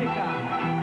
ficar.